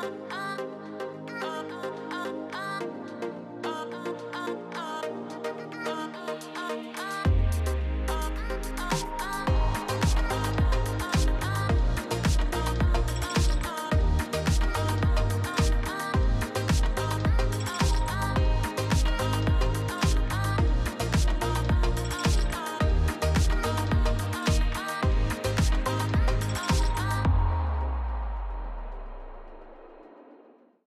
on, on.